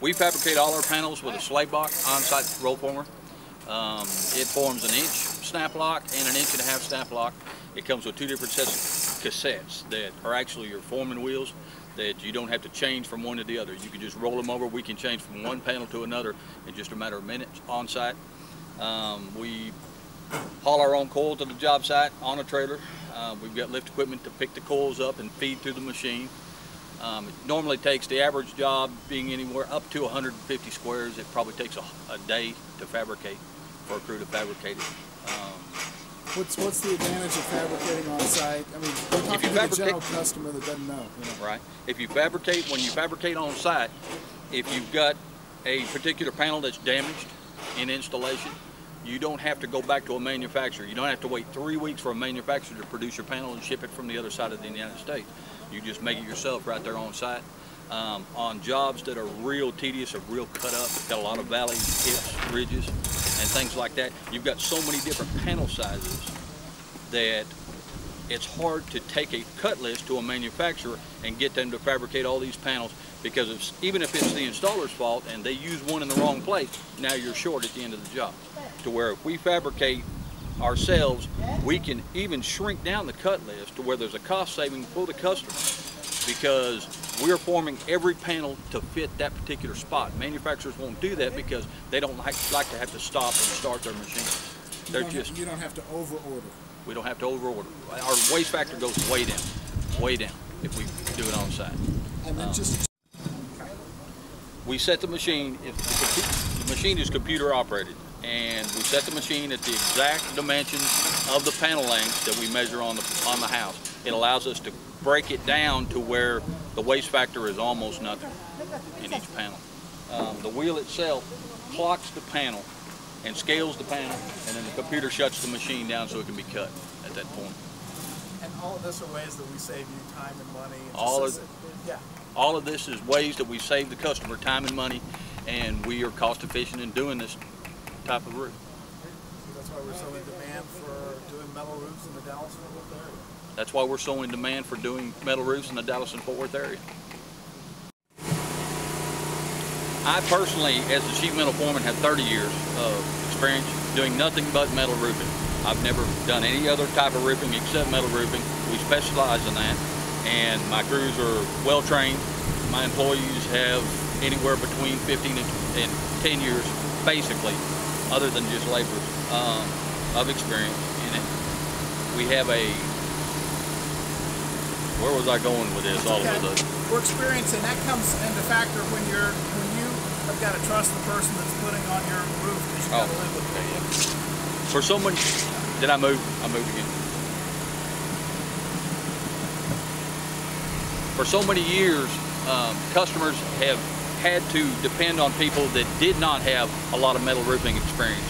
We fabricate all our panels with a slave block on-site roll former. Um, it forms an inch snap lock and an inch and a half snap lock. It comes with two different sets of cassettes that are actually your forming wheels that you don't have to change from one to the other. You can just roll them over. We can change from one panel to another in just a matter of minutes on site. Um, we haul our own coil to the job site on a trailer. Uh, we've got lift equipment to pick the coils up and feed through the machine. Um, it normally takes the average job being anywhere up to 150 squares. It probably takes a, a day to fabricate for a crew to fabricate it. Um, What's what's the advantage of fabricating on site? I mean, we're talking to the general customer that doesn't know. You know. right? If you fabricate, when you fabricate on site, if you've got a particular panel that's damaged in installation, you don't have to go back to a manufacturer. You don't have to wait three weeks for a manufacturer to produce your panel and ship it from the other side of the United States. You just make it yourself right there on site. Um, on jobs that are real tedious or real cut up, got a lot of valleys, hips, ridges, and things like that. You've got so many different panel sizes that it's hard to take a cut list to a manufacturer and get them to fabricate all these panels because if, even if it's the installer's fault and they use one in the wrong place, now you're short at the end of the job. To where if we fabricate ourselves, we can even shrink down the cut list to where there's a cost saving for the customer because we're forming every panel to fit that particular spot. Manufacturers won't do that because they don't like, like to have to stop and start their machines. You They're don't, just you don't have to over order. we don't have to over order. Our waste factor goes way down, way down if we do it on site. And then um, just We set the machine, if the, the machine is computer operated, and we set the machine at the exact dimensions of the panel lengths that we measure on the, on the house. It allows us to break it down to where the waste factor is almost nothing in each panel. Um, the wheel itself clocks the panel and scales the panel, and then the computer shuts the machine down so it can be cut at that point. And all of this are ways that we save you time and money. and All of- Yeah. All of this is ways that we save the customer time and money, and we are cost efficient in doing this type of roof. That's why we're so in demand for doing metal roofs in the Dallas Fort Worth area. That's why we're so in demand for doing metal roofs in the Dallas and Fort Worth area. I personally, as the chief metal foreman, have 30 years of experience doing nothing but metal roofing. I've never done any other type of roofing except metal roofing. We specialize in that, and my crews are well trained. My employees have anywhere between 15 and and 10 years, basically, other than just labor um, of experience in it. We have a where was I going with this? All Okay. of a? We're experiencing that comes into factor when you're when you have got to trust the person that's putting on your roof because you got to Oh. live with them. For so many, did I move? I moved again. For so many years, um, customers have had to depend on people that did not have a lot of metal roofing experience.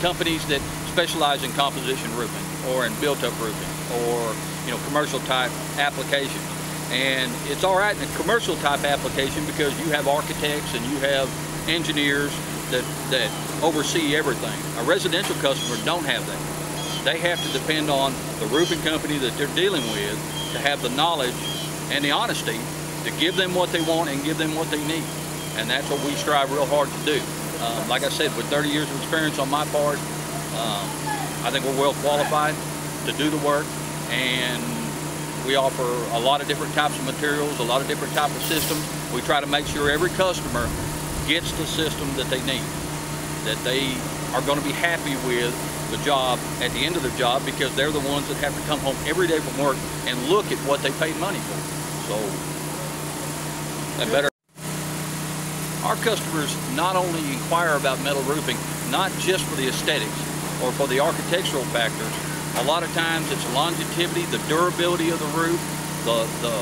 Companies that specialize in composition roofing or in built-up roofing or you know commercial type applications. And it's all right in a commercial type application because you have architects and you have engineers that, that oversee everything. A residential customer don't have that. They have to depend on the roofing company that they're dealing with to have the knowledge and the honesty to give them what they want and give them what they need. And that's what we strive real hard to do. Um, like I said, with 30 years of experience on my part, um, I think we're well qualified to do the work and we offer a lot of different types of materials, a lot of different types of systems. We try to make sure every customer gets the system that they need, that they are going to be happy with the job at the end of their job because they're the ones that have to come home every day from work and look at what they paid money for. So they better. Our customers not only inquire about metal roofing, not just for the aesthetics or for the architectural factors. A lot of times it's longevity, the durability of the roof, the, the,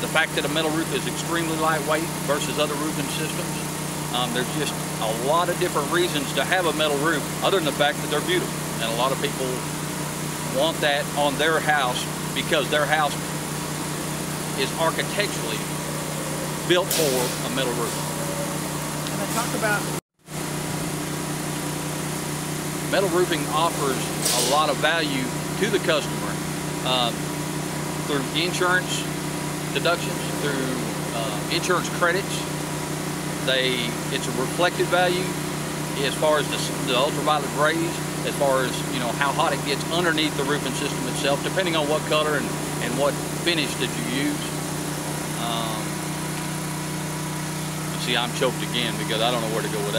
the fact that a metal roof is extremely lightweight versus other roofing systems. Um, there's just a lot of different reasons to have a metal roof other than the fact that they're beautiful. And a lot of people want that on their house because their house is architecturally built for a metal roof talk about metal roofing offers a lot of value to the customer uh, through insurance deductions, through uh, insurance credits. They, it's a reflected value as far as the, the, ultraviolet rays, as far as you know how hot it gets underneath the roofing system itself, depending on what color and, and what finish that you use. Um, see I'm choked again because I don't know where to go with that.